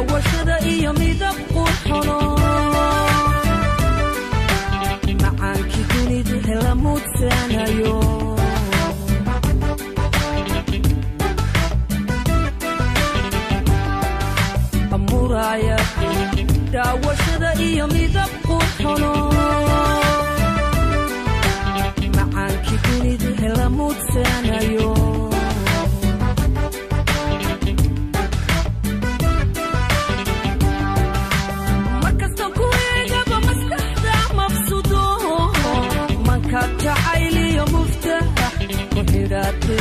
daawashada iyo midab qurxono macaankii dunida hela mudsanayo muraaya daawashada iyo midab qurxono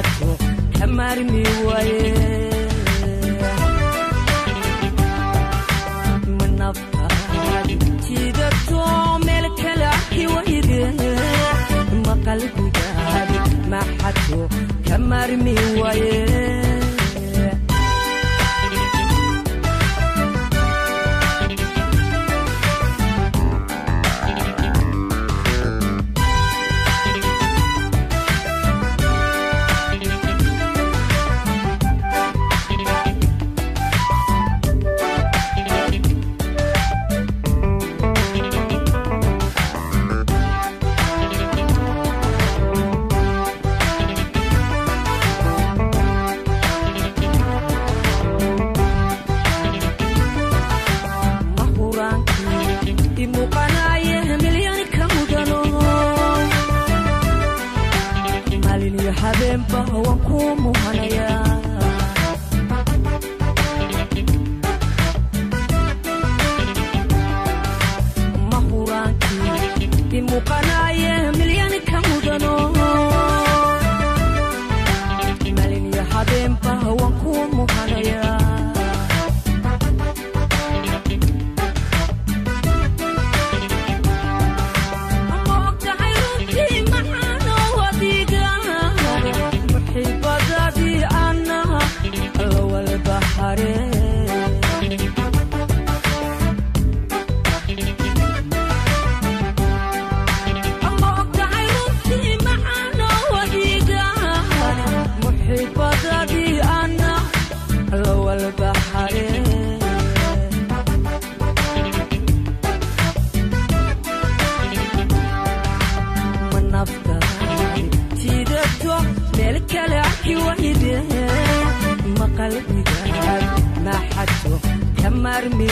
adko kamarmi waaye manaftaad jidato meel kale ma maqalbigaad maxadko kamarmi waaye wakumuhana البحر. من أفكر في دكتور ليلك لعكي ويدي ما قلبي قاعد ما حتو كم أرمي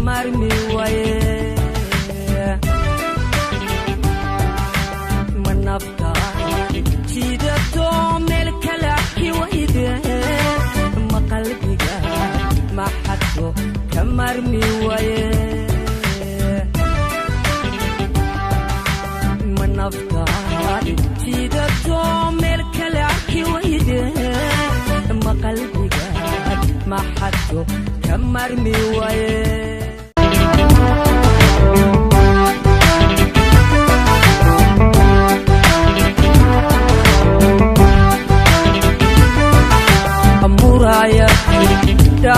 ka maarmi waaye manaftaadu jidato meel kale arki wayde ma qalbigaadu maxadko ka maarmi waaye marmi waaye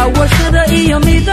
我舍得一样你的